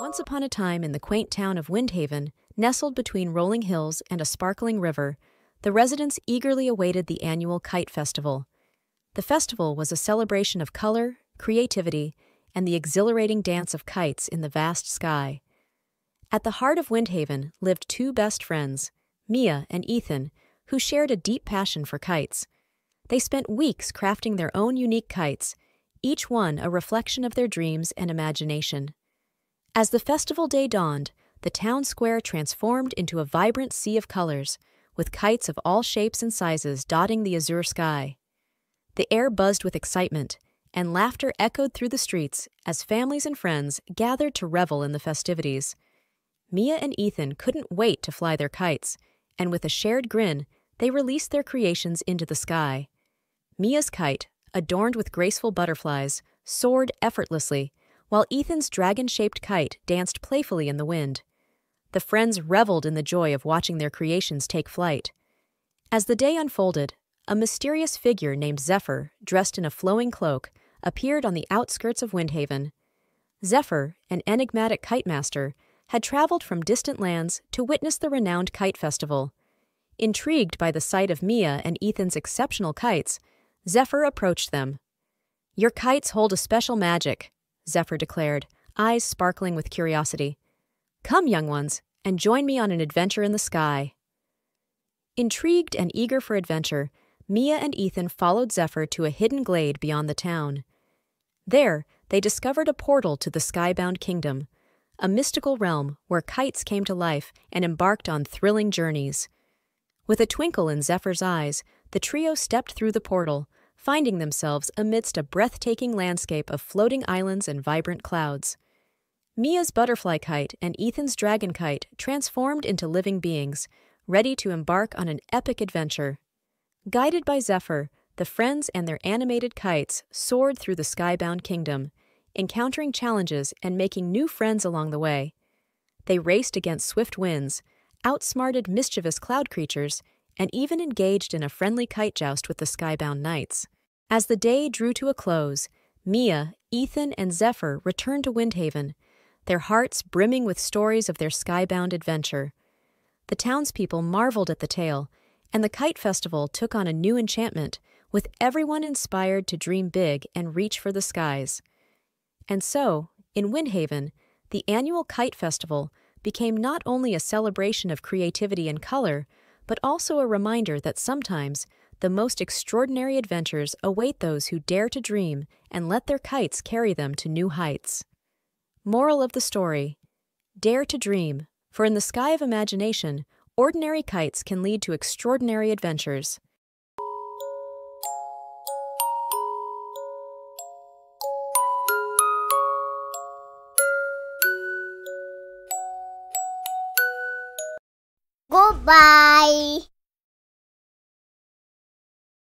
Once upon a time in the quaint town of Windhaven, nestled between rolling hills and a sparkling river, the residents eagerly awaited the annual Kite Festival. The festival was a celebration of color, creativity, and the exhilarating dance of kites in the vast sky. At the heart of Windhaven lived two best friends, Mia and Ethan, who shared a deep passion for kites. They spent weeks crafting their own unique kites, each one a reflection of their dreams and imagination. As the festival day dawned, the town square transformed into a vibrant sea of colors, with kites of all shapes and sizes dotting the azure sky. The air buzzed with excitement, and laughter echoed through the streets as families and friends gathered to revel in the festivities. Mia and Ethan couldn't wait to fly their kites, and with a shared grin, they released their creations into the sky. Mia's kite, adorned with graceful butterflies, soared effortlessly, while Ethan's dragon shaped kite danced playfully in the wind. The friends reveled in the joy of watching their creations take flight. As the day unfolded, a mysterious figure named Zephyr, dressed in a flowing cloak, appeared on the outskirts of Windhaven. Zephyr, an enigmatic kite master, had traveled from distant lands to witness the renowned kite festival. Intrigued by the sight of Mia and Ethan's exceptional kites, Zephyr approached them. Your kites hold a special magic, Zephyr declared, eyes sparkling with curiosity. Come, young ones, and join me on an adventure in the sky. Intrigued and eager for adventure, Mia and Ethan followed Zephyr to a hidden glade beyond the town. There, they discovered a portal to the skybound kingdom, a mystical realm where kites came to life and embarked on thrilling journeys. With a twinkle in Zephyr's eyes, the trio stepped through the portal, finding themselves amidst a breathtaking landscape of floating islands and vibrant clouds. Mia's butterfly kite and Ethan's dragon kite transformed into living beings, ready to embark on an epic adventure. Guided by Zephyr, the friends and their animated kites soared through the skybound kingdom, encountering challenges and making new friends along the way. They raced against swift winds, outsmarted mischievous cloud creatures, and even engaged in a friendly kite joust with the skybound knights. As the day drew to a close, Mia, Ethan, and Zephyr returned to Windhaven, their hearts brimming with stories of their skybound adventure. The townspeople marveled at the tale and the Kite Festival took on a new enchantment, with everyone inspired to dream big and reach for the skies. And so, in Windhaven, the annual Kite Festival became not only a celebration of creativity and color, but also a reminder that sometimes the most extraordinary adventures await those who dare to dream and let their kites carry them to new heights. Moral of the story Dare to dream, for in the sky of imagination, ordinary kites can lead to extraordinary adventures. Goodbye. Bye.